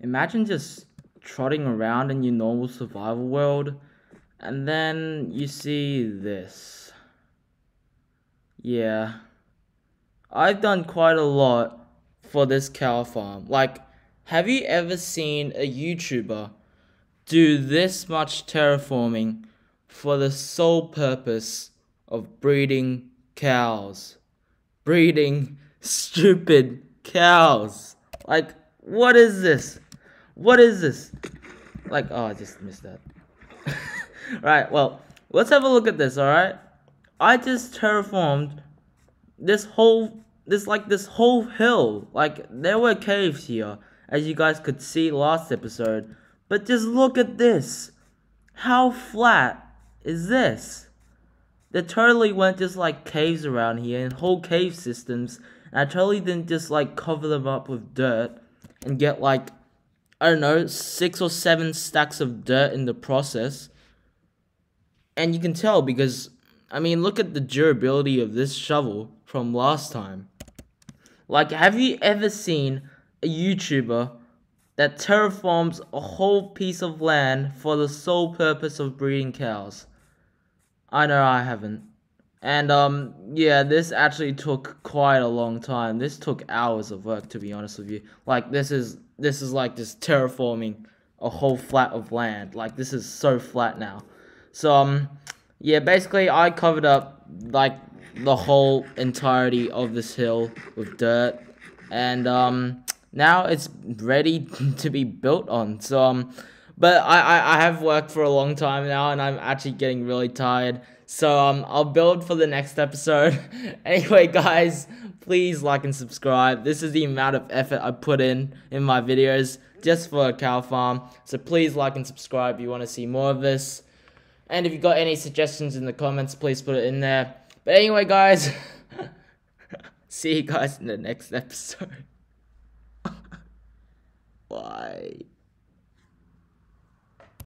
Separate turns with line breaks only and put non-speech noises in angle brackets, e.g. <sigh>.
imagine just trotting around in your normal survival world and then you see this. Yeah. I've done quite a lot for this cow farm. Like, have you ever seen a YouTuber do this much terraforming for the sole purpose of breeding cows? Breeding <laughs> stupid cows. Like, what is this? What is this? Like, oh, I just missed that. <laughs> right, well, let's have a look at this, alright? I just terraformed this whole, this, like, this whole hill. Like, there were caves here, as you guys could see last episode. But just look at this. How flat is this? They totally weren't just, like, caves around here and whole cave systems. And I totally didn't just, like, cover them up with dirt and get, like, I don't know, six or seven stacks of dirt in the process. And you can tell because, I mean, look at the durability of this shovel from last time. Like, have you ever seen a YouTuber that terraforms a whole piece of land for the sole purpose of breeding cows? I know I haven't. And, um, yeah, this actually took quite a long time. This took hours of work, to be honest with you. Like, this is, this is like just terraforming a whole flat of land. Like, this is so flat now. So, um, yeah, basically I covered up, like, the whole entirety of this hill with dirt. And, um, now it's ready <laughs> to be built on. So, um, but I, I, I have worked for a long time now and I'm actually getting really tired. So, um, I'll build for the next episode. <laughs> anyway, guys, please like and subscribe. This is the amount of effort I put in in my videos just for a cow farm. So please like and subscribe if you want to see more of this. And if you got any suggestions in the comments, please put it in there. But anyway, guys, <laughs> see you guys in the next episode. <laughs> Bye.